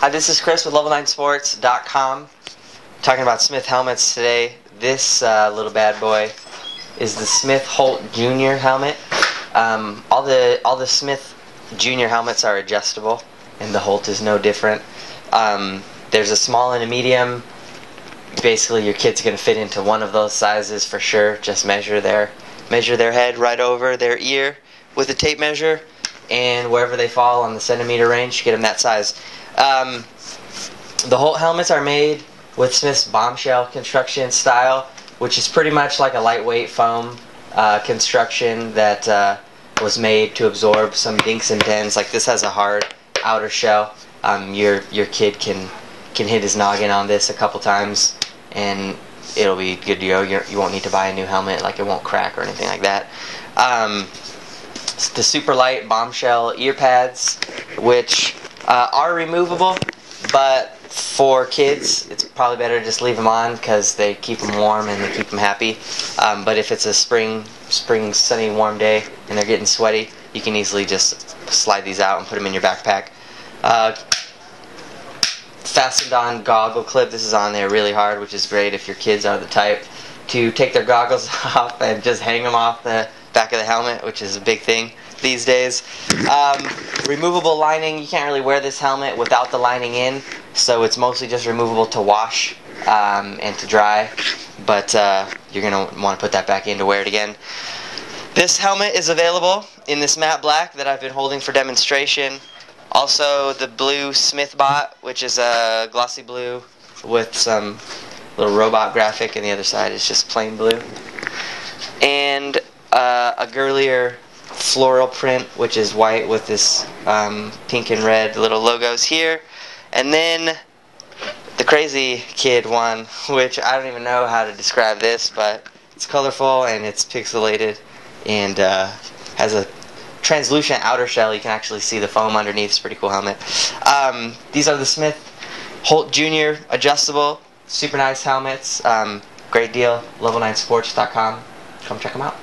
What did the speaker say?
Hi, this is Chris with Level9Sports.com. Talking about Smith helmets today. This uh, little bad boy is the Smith Holt Junior helmet. Um, all the all the Smith Junior helmets are adjustable, and the Holt is no different. Um, there's a small and a medium. Basically, your kid's gonna fit into one of those sizes for sure. Just measure their measure their head right over their ear with a tape measure, and wherever they fall on the centimeter range, get them that size. Um, the Holt helmets are made with Smith's bombshell construction style, which is pretty much like a lightweight foam uh, construction that uh, was made to absorb some dinks and dents. Like this has a hard outer shell. Um, your your kid can can hit his noggin on this a couple times, and it'll be good to go. You're, you won't need to buy a new helmet. Like it won't crack or anything like that. Um, the super light bombshell ear pads, which uh, are removable, but for kids, it's probably better to just leave them on because they keep them warm and they keep them happy. Um, but if it's a spring, spring sunny warm day and they're getting sweaty, you can easily just slide these out and put them in your backpack. Uh, fastened on goggle clip. This is on there really hard, which is great if your kids are the type to take their goggles off and just hang them off the back of the helmet, which is a big thing these days. Um, removable lining. You can't really wear this helmet without the lining in, so it's mostly just removable to wash um, and to dry. But uh, you're gonna want to put that back in to wear it again. This helmet is available in this matte black that I've been holding for demonstration. Also, the blue Smith Bot, which is a glossy blue with some little robot graphic, and the other side is just plain blue. And uh, a girlier floral print, which is white with this um, pink and red little logos here. And then the crazy kid one, which I don't even know how to describe this, but it's colorful and it's pixelated and uh, has a translucent outer shell. You can actually see the foam underneath. It's pretty cool helmet. Um, these are the Smith Holt Jr. adjustable, super nice helmets. Um, great deal. Level9sports.com. Come check them out.